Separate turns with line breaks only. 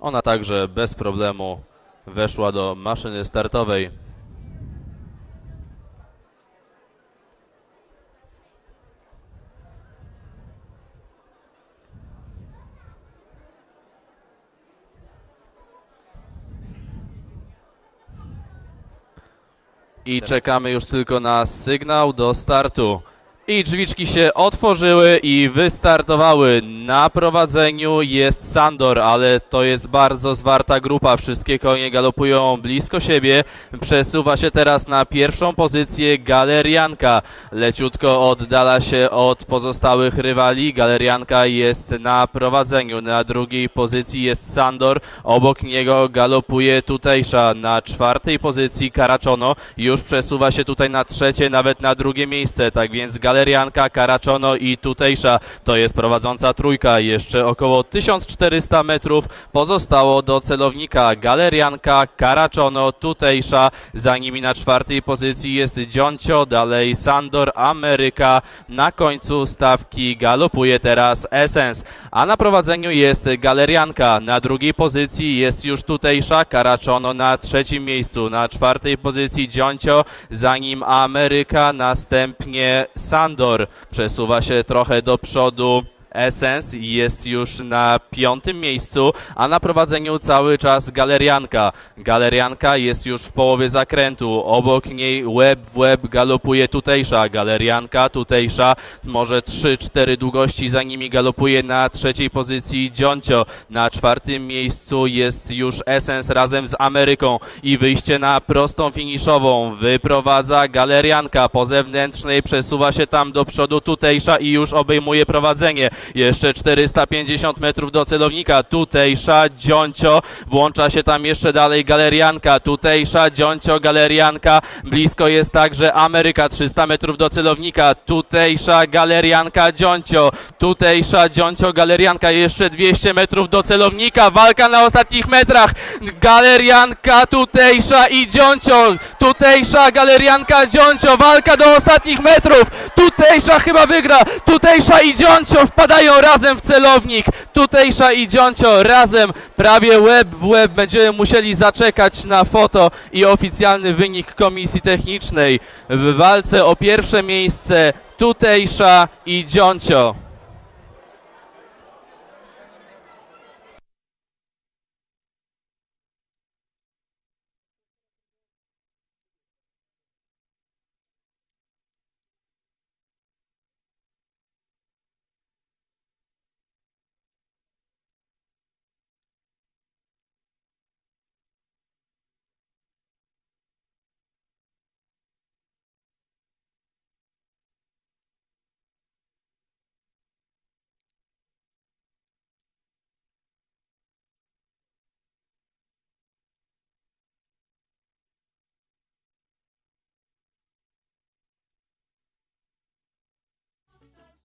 Ona także bez problemu weszła do maszyny startowej. I czekamy już tylko na sygnał do startu. I drzwiczki się otworzyły i wystartowały. Na prowadzeniu jest Sandor, ale to jest bardzo zwarta grupa. Wszystkie konie galopują blisko siebie. Przesuwa się teraz na pierwszą pozycję Galerianka. Leciutko oddala się od pozostałych rywali. Galerianka jest na prowadzeniu. Na drugiej pozycji jest Sandor. Obok niego galopuje tutejsza. Na czwartej pozycji Karaczono. Już przesuwa się tutaj na trzecie, nawet na drugie miejsce. Tak więc Galerianka, Karaczono i tutejsza to jest prowadząca trójka. Jeszcze około 1400 metrów pozostało do celownika. Galerianka, Karaczono, tutejsza. Za nimi na czwartej pozycji jest Dzioncio, dalej Sandor, Ameryka. Na końcu stawki galopuje teraz Essence. A na prowadzeniu jest Galerianka. Na drugiej pozycji jest już tutejsza, Karaczono na trzecim miejscu. Na czwartej pozycji Dzioncio, za nim Ameryka, następnie Sandor. Przesuwa się trochę do przodu. Essence jest już na piątym miejscu, a na prowadzeniu cały czas Galerianka. Galerianka jest już w połowie zakrętu. Obok niej łeb w łeb galopuje tutejsza. Galerianka, tutejsza, może 3-4 długości za nimi galopuje na trzeciej pozycji Dzioncio. Na czwartym miejscu jest już Essence razem z Ameryką i wyjście na prostą finiszową. Wyprowadza Galerianka po zewnętrznej, przesuwa się tam do przodu tutejsza i już obejmuje prowadzenie. Jeszcze 450 metrów do celownika. Tutejsza, Dzioncio. Włącza się tam jeszcze dalej Galerianka. Tutejsza, Dzioncio, Galerianka. Blisko jest także Ameryka. 300 metrów do celownika. Tutejsza, Galerianka, Dzioncio. Tutejsza, Dzioncio, Galerianka. Jeszcze 200 metrów do celownika. Walka na ostatnich metrach. Galerianka, Tutejsza i Dzioncio. Tutejsza, Galerianka, Dzioncio. Walka do ostatnich metrów. Tutejsza chyba wygra. Tutejsza i Dzioncio wpadają razem w celownik. Tutejsza i Dzioncio razem prawie łeb w łeb. Będziemy musieli zaczekać na foto i oficjalny wynik komisji technicznej. W walce o pierwsze miejsce Tutejsza i Dzioncio.